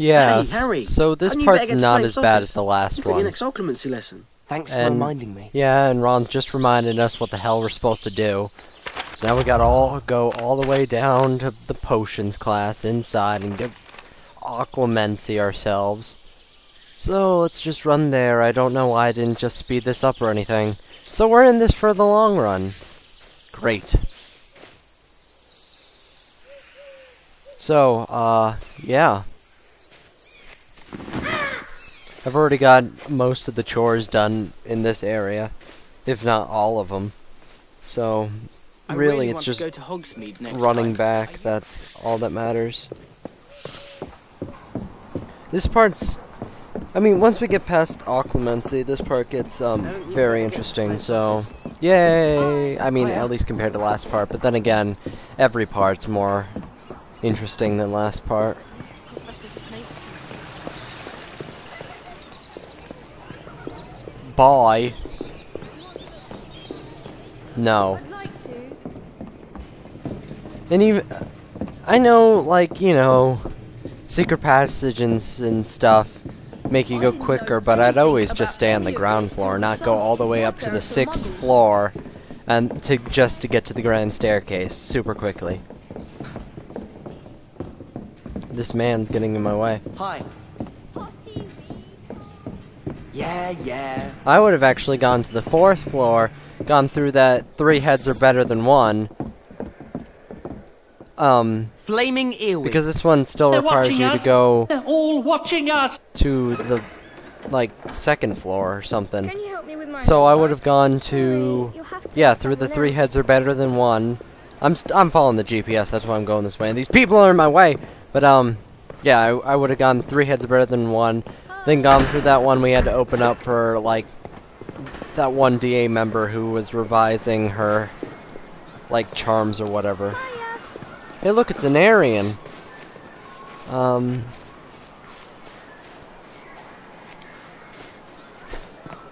Yeah, Hey, Harry, so this hadn't you better part's not as bad office? as the last You've your one. next occlumency lesson. Thanks for reminding me. Yeah, and Ron's just reminded us what the hell we're supposed to do. So now we gotta all go all the way down to the potions class inside and get Occlumency ourselves. So let's just run there. I don't know why I didn't just speed this up or anything. So we're in this for the long run. Great. So, uh, yeah. I've already got most of the chores done in this area, if not all of them. So, I really, it's just to go to running time. back. That's all that matters. This part's. I mean, once we get past Occlumency, this part gets um very interesting. So, yay! I mean, at least compared to last part. But then again, every part's more interesting than last part. Professor Snape. Bye. No. And even I know, like you know, secret passages and stuff make you go quicker, but I'd always just stay on the ground floor, not go all the way up to the sixth floor, and to just to get to the grand staircase super quickly. This man's getting in my way. Hi. Yeah, yeah. I would have actually gone to the fourth floor, gone through that three heads are better than one. Um, Flaming earwig. because this one still They're requires you us. to go They're all watching us. to the like second floor or something. Can you help me with my So I would have gone to you'll to yeah through the someone three heads are better than one. I'm st- I'm following the GPS. That's why I'm going this way. And these people are in my way. But um, yeah, I, I would have gone three heads are better than one. Then gone through that one we had to open up for like that one DA member who was revising her like charms or whatever. Hey, look, it's an Aryan. Um.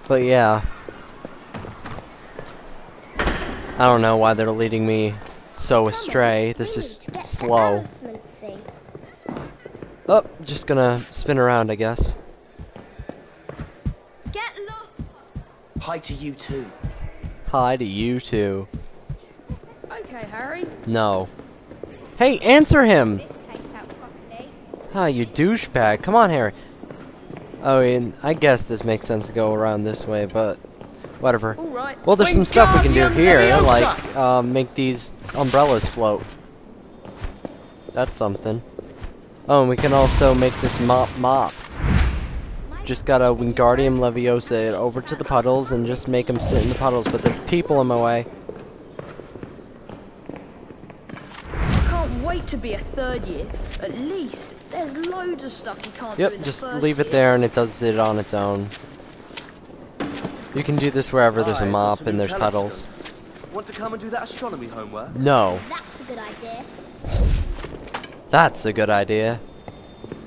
But yeah. I don't know why they're leading me so astray. This is slow. Oh, just gonna spin around, I guess. Hi to you too. Hi to you too. Okay, Harry. No. Hey, answer him! This place. Ah, you douchebag. Come on, Harry. Oh, and I guess this makes sense to go around this way, but whatever. All right. Well, there's some stuff we can do here, like um, make these umbrellas float. That's something. Oh, and we can also make this mop mop. Just gotta Wingardium Leviosa it over to the puddles and just make them sit in the puddles, but there's people in my way. I can't wait to be a third year. At least there's loads of stuff you can't do Yep, just first leave it there and it does it on its own. You can do this wherever there's a Hi, mop and there's puddles. Want to come and do that astronomy homework? No, That's a good idea. that's a good idea.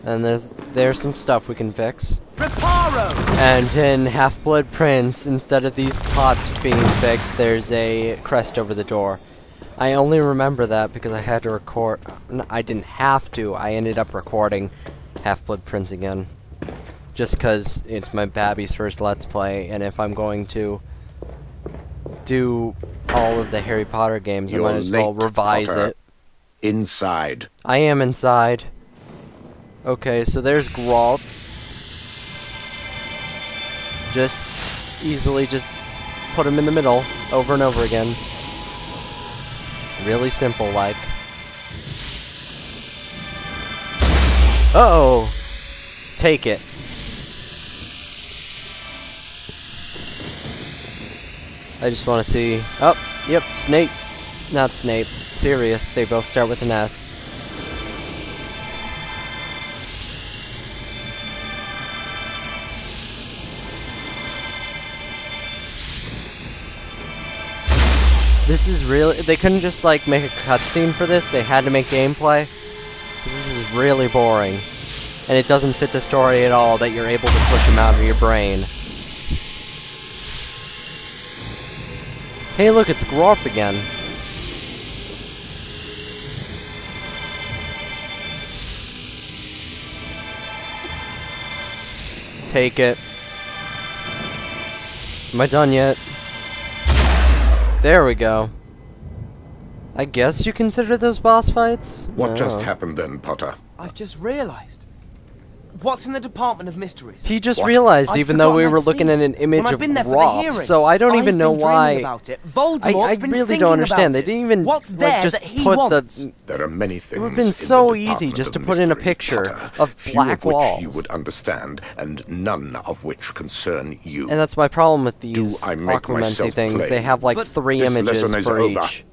And there's there's some stuff we can fix. Reparo! And in Half Blood Prince, instead of these pots being fixed, there's a crest over the door. I only remember that because I had to record. I didn't have to. I ended up recording Half Blood Prince again. Just because it's my Babby's first Let's Play, and if I'm going to do all of the Harry Potter games, I You're might as well revise Potter. it. Inside. I am inside. Okay, so there's Gralt. Just easily just put him in the middle over and over again. Really simple like. Uh oh. Take it. I just want to see. Oh, yep, Snape. Not Snape. Sirius. They both start with an S. This is really. They couldn't just like make a cutscene for this. They had to make gameplay. this is really boring, and it doesn't fit the story at all that you're able to push them out of your brain. Hey, look, it's Grawp again. Take it. Am I done yet? There we go. I guess you consider those boss fights? What just oh. happened then, Potter? I've just realised. What's in the Department of Mysteries? He just What? realized, I'd even though we were looking at an image When of been there for the Roth, so I don't I've even know why. About it. I, Voldemort's I been really don't understand. They didn't even What's like, just that he put wants? the. There are many things. would have been so easy just to put in a Mystery, picture Potter, of few black of which walls. you would understand, and none of which concern you. And that's my problem with these I make Occlumency things. They have like But three images for over. each.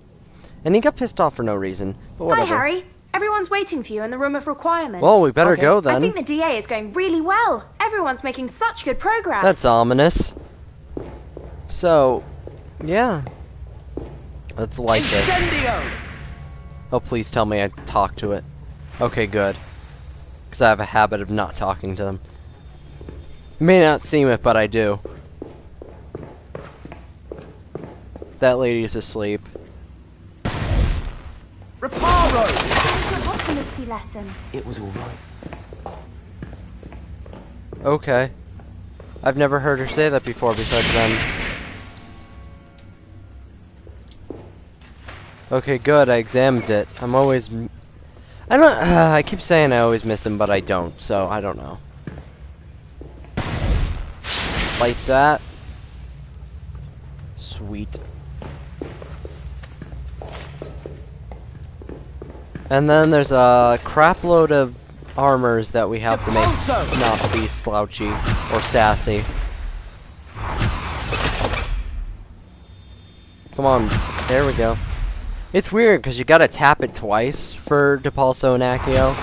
And he got pissed off for no reason. But Hi. Harry. Everyone's waiting for you in the room of requirement. Well, we better Okay. go then. I think the DA is going really well. Everyone's making such good progress. That's ominous. So, yeah. Let's light this. Incendio! Oh, please tell me I talk to it. Okay, good. Because I have a habit of not talking to them. May not seem it, but I do. That lady is asleep. Reparo! It's lesson. It was alright. Okay. I've never heard her say that before besides then. Okay, good. I examined it. I'm always... I don't... Uh, I keep saying I always miss him, but I don't, so I don't know. Like that. Sweet. And then there's a crap load of armors that we have to make not be slouchy or sassy. Come on, there we go. It's weird because you gotta tap it twice for Depulso and Accio,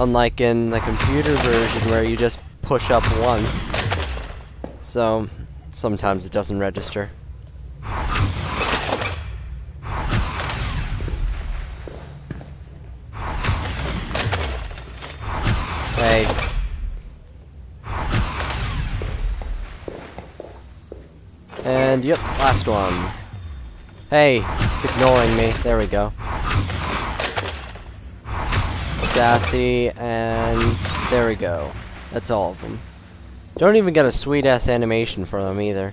unlike in the computer version where you just push up once. So sometimes it doesn't register. And yep, last one. Hey, it's ignoring me. There we go. Sassy, and there we go. That's all of them. Don't even get a sweet ass animation for them either.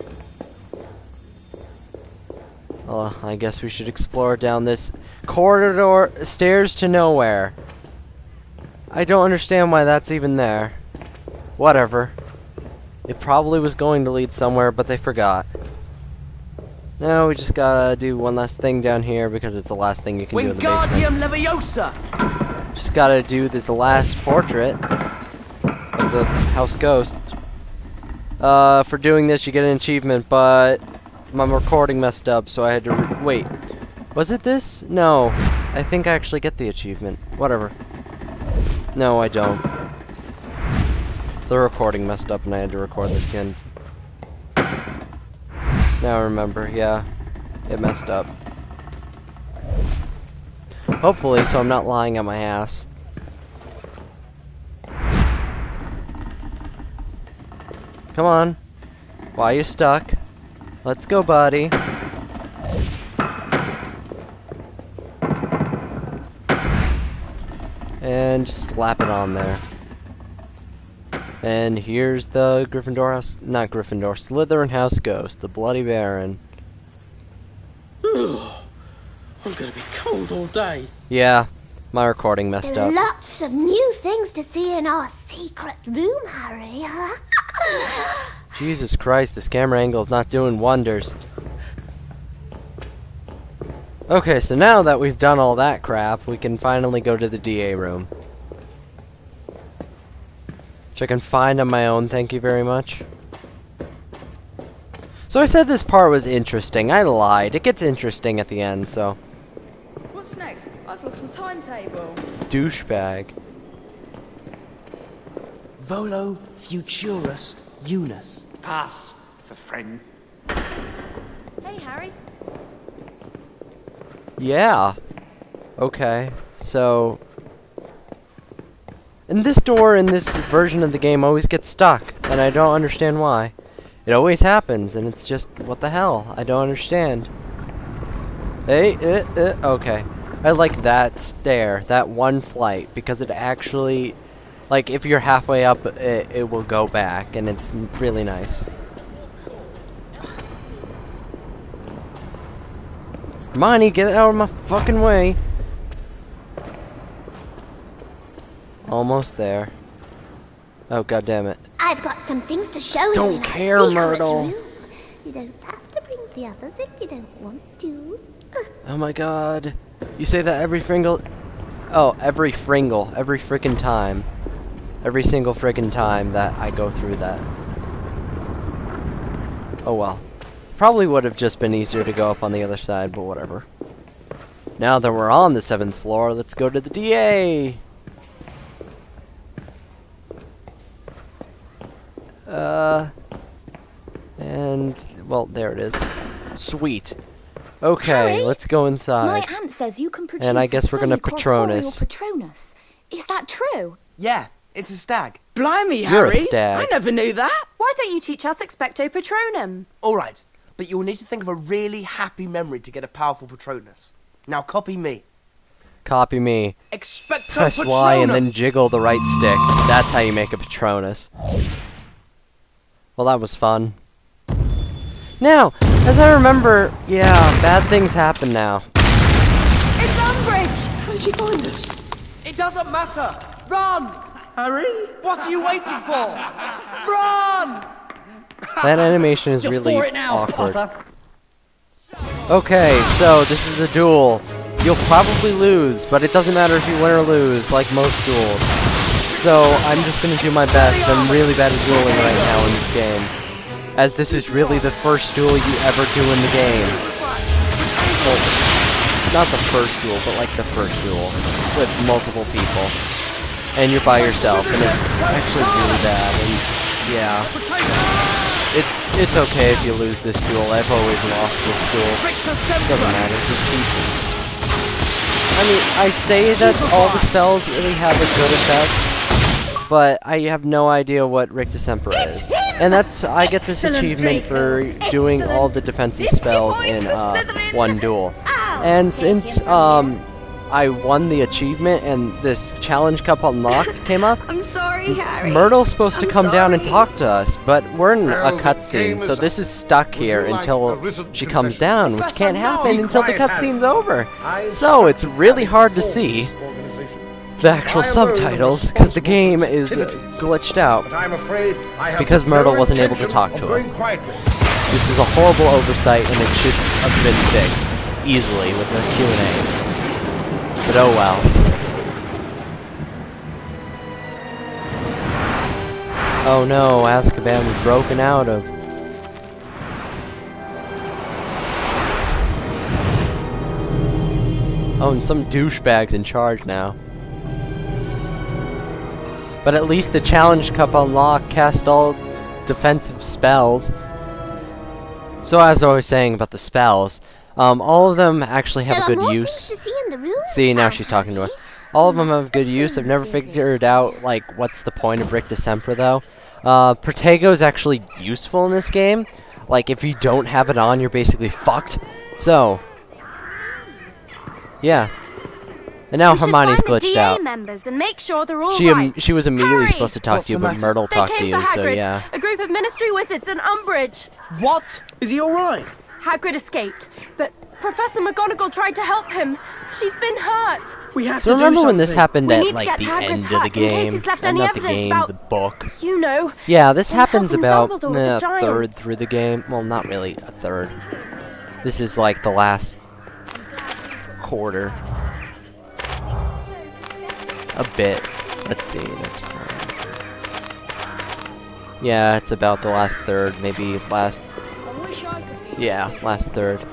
Well, I guess we should explore down this corridor, stairs to nowhere. I don't understand why that's even there. Whatever. It probably was going to lead somewhere, but they forgot. Now we just gotta do one last thing down here because it's the last thing you can do in the basement. Leviosa! Just gotta do this last portrait of the house ghost. Uh, for doing this, you get an achievement, but my recording messed up, so I had to re wait. Was it this? No, I think I actually get the achievement. Whatever. No, I don't. The recording messed up, and I had to record this again. Now I remember. Yeah, it messed up. Hopefully, so I'm not lying on my ass. Come on. Why you stuck? Let's go, buddy. And just slap it on there. And here's the Gryffindor house, not Gryffindor, Slytherin house ghost, the Bloody Baron. I'm gonna be cold all day. Yeah, my recording messed up. lots of new things to see in our secret room, Harry. Jesus Christ, this camera angle is not doing wonders. Okay, so now that we've done all that crap, we can finally go to the DA room. Which I can find on my own, thank you very much. So I said this part was interesting. I lied. It gets interesting at the end, so. What's next? I've lost my timetable. Douchebag. Volo Futurus Unus. Pass for friend. Hey, Harry. Yeah. Okay. So. And this door in this version of the game always gets stuck, and I don't understand why. It always happens, and it's just, what the hell? I don't understand. Hey, uh, uh, okay. I like that stair, that one flight, because it actually Like if you're halfway up, it, it will go back, and it's really nice. Hermione, get out of my fucking way. Almost there. Oh god damn it. I've got some things to show you. Don't care, secret Myrtle. You don't have to bring the others if you don't want to. Oh my god. You say that every fringle Oh, every fringle, every frickin' time. Every single frickin' time that I go through that. Oh well. Probably would have just been easier to go up on the other side, but whatever. Now that we're on the seventh floor, let's go to the DA! Uh, and, well, there it is. Sweet. Okay, Harry, let's go inside. My aunt says you can produce And I a guess we're gonna Patronus. Patronus. Is that true? Yeah, it's a stag. Blimey, You're a Harry. stag. I never knew that. Why don't you teach us Expecto Patronum? All right, but you'll need to think of a really happy memory to get a powerful Patronus. Now copy me. Copy me. Expecto Press Patronum! Y and then jiggle the right stick. That's how you make a Patronus. Well, that was fun. Now, as I remember, yeah, bad things happen now. It's Umbridge! How did she find us? It doesn't matter. Run! Harry? What are you waiting for? Run! That animation is You're really for now, awkward. Potter. Okay, so this is a duel. You'll probably lose, but it doesn't matter if you win or lose, like most duels. So I'm just gonna do my best. I'm really bad at dueling right now in this game. As this is really the first duel you ever do in the game. Well, not the first duel, but like the first duel. With multiple people. And you're by yourself, and it's actually really bad, and yeah. It's it's okay if you lose this duel. I've always lost this duel. Doesn't matter, just keep I mean, I say that all the spells really have a good effect, but I have no idea what Rictusempra is. And that's, I get this Excellent, achievement for doing all the defensive spells in uh, one duel. And since um, I won the achievement and this challenge cup unlocked came up, I'm sorry, Harry. Myrtle's supposed to I'm come down and talk to us, but we're in a Well, the game cutscene, so this is stuck here like until written she comes down, which can't happen until the cutscene's over. I So it's really hard to see organization. The actual I am aware of the subtitles because the game is glitched out. But I'm afraid I have Because Myrtle wasn't able to talk to us. This is a horrible oversight and it should have been fixed easily with a Q&A. But oh well. Oh no, Azkaban was broken out of. Oh, and some douchebag's in charge now. But at least the challenge cup unlock cast all defensive spells. So as I was saying about the spells, um, all of them actually have there a good use. see in the room. See, now she's talking to us. All of them have good use. I've never figured out, like, what's the point of Rictusempra, though. Uh, Protego is actually useful in this game. Like, if you don't have it on, you're basically fucked. So, yeah. And now We should Hermione's find the glitched DA out. members and make sure they're all She im- right. she was immediately Harry! supposed to talk What's to you, but? Myrtle They talked to came you, for so Hagrid, yeah. a group of Ministry wizards in Umbridge. What? Is he all right? Hagrid escaped, but Professor McGonagall tried to help him. She's been hurt. We have So to do remember when this happened We at need to like get the to Hagrid's end of hut the in case game? he's left Uh, any not the evidence game, about- the book. You know. Yeah, this happens about Dumbledore with eh, a third through the game. Well, not really a third. This is like the last quarter. A bit. Let's see. Next. Yeah, it's about the last third, maybe last. Yeah, last third.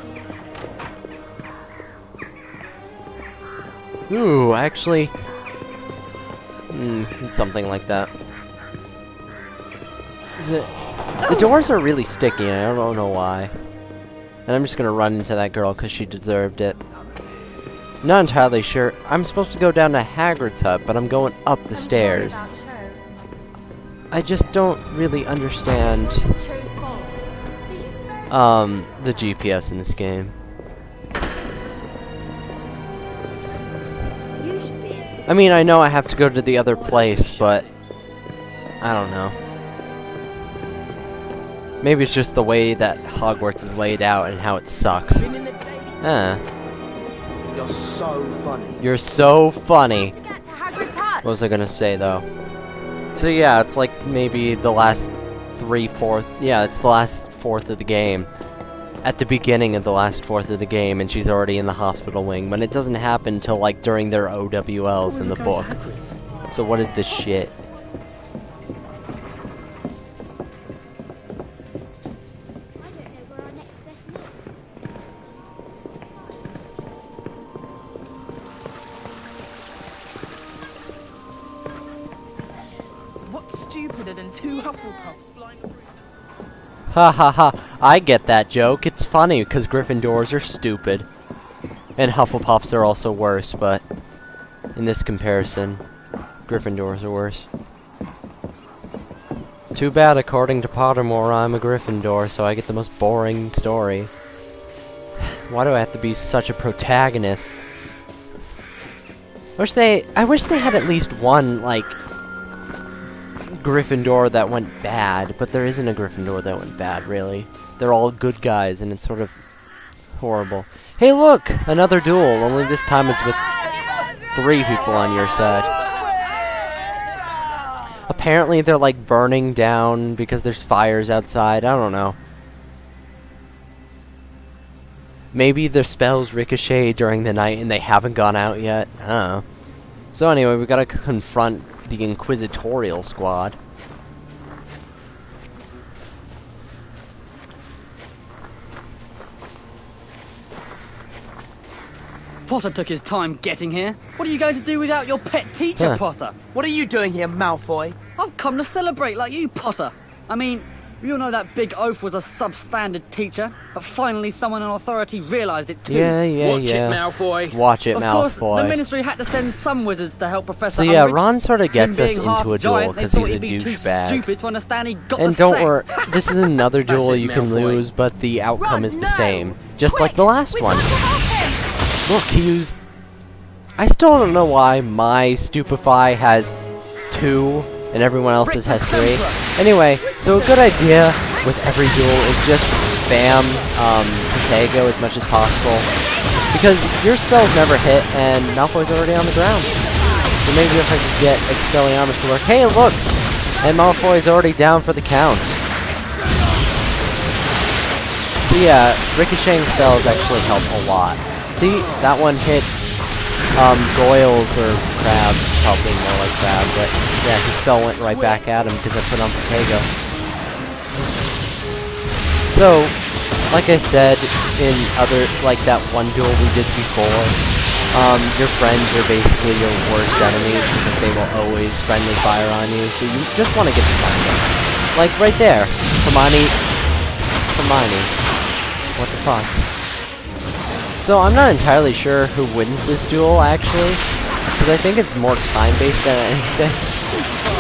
Ooh, actually. Hmm, something like that. The, the doors are really sticky, and I don't know why. And I'm just gonna run into that girl because she deserved it. Not entirely sure. I'm supposed to go down to Hagrid's hut, but I'm going up the stairs. I just don't really understand um the GPS in this game. You should be in I mean, I know I have to go to the other place, but I don't know. Maybe it's just the way that Hogwarts is laid out and how it sucks. Ah, You're so funny. you're so funny. To to What was I gonna say though? So yeah, it's like maybe the last three fourth. Yeah, it's the last fourth of the game. At the beginning of the last fourth of the game, and she's already in the hospital wing. But it doesn't happen until like during their OWLs in the book. So what is this shit? Ha ha ha! I get that joke. It's funny because Gryffindors are stupid, and Hufflepuffs are also worse. But in this comparison, Gryffindors are worse. Too bad, according to Pottermore, I'm a Gryffindor, so I get the most boring story. Why do I have to be such a protagonist? Wish they, I wish they had at least one like Gryffindor that went bad, but there isn't a Gryffindor that went bad, really. They're all good guys, and it's sort of horrible. Hey, look! Another duel, only this time it's with three people on your side. Apparently they're like burning down because there's fires outside, I don't know. Maybe their spells ricochet during the night and they haven't gone out yet. I. So anyway, we gotta confront the Inquisitorial Squad. Potter took his time getting here. What are you going to do without your pet teacher, Huh. Potter? What are you doing here, Malfoy? I've come to celebrate like you, Potter. I mean, we all know that Big Oaf was a substandard teacher, but finally someone in authority realised it too. Yeah, yeah, Watch yeah. it, Malfoy. Watch it, Of course, the Ministry had to send some wizards to help Professor So yeah, Umbridge. Ron sort of gets us into a duel because he's a he'd be too douchebag. stupid to understand he got And the don't sack. worry, this is another duel it, you can Malfoy. lose, but the outcome Ron, is the no! same. Just like the last one. got to help him. Look, he used... I still don't know why my Stupefy has two and everyone else's has three. Anyway, so a good idea with every duel is just spam um, Protego as much as possible. Because your spells never hit and Malfoy's already on the ground. So maybe if I could get Expelliarmus to work. Hey, look! And Malfoy's already down for the count. So yeah, ricocheting spells actually help a lot. See, that one hit um, Goyle's or Crabbe's, probably more like Crabbe, but yeah, his spell went right back at him because I put on Protego. So, like I said in other, like that one duel we did before, um, your friends are basically your worst enemies because they will always friendly fire on you, so you just want to get to find them. Like right there, Hermione, Hermione. What the fuck? So I'm not entirely sure who wins this duel, actually, because I think it's more time-based than anything.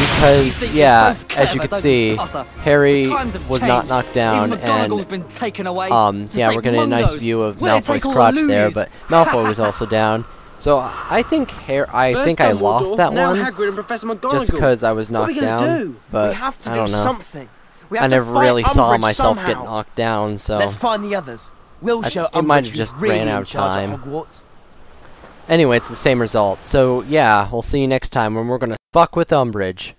Because, yeah, as you can see, Harry was not knocked down, and been taken away. um, yeah, we're getting a nice view of Where Malfoy's take crotch there, but Malfoy was also down. So I think Harry, I First think I lost that one Hagrid and Professor McGonagall. just because I was What are we knocked gonna down. do? But we have to I do don't know. something. I never really saw Umbridge myself somehow. get knocked down, so Let's find the others. We'll I- show it might have just really ran out of time. Anyway, it's the same result. So yeah, we'll see you next time when we're gonna fuck with Umbridge.